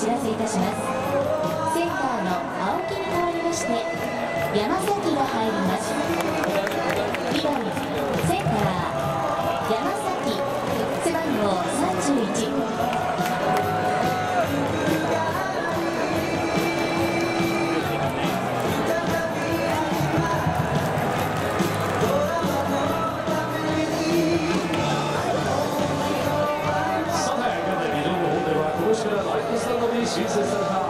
知らせいたします。センターの青木に代わりまして山崎が入ります。手がマイスタンドに新設された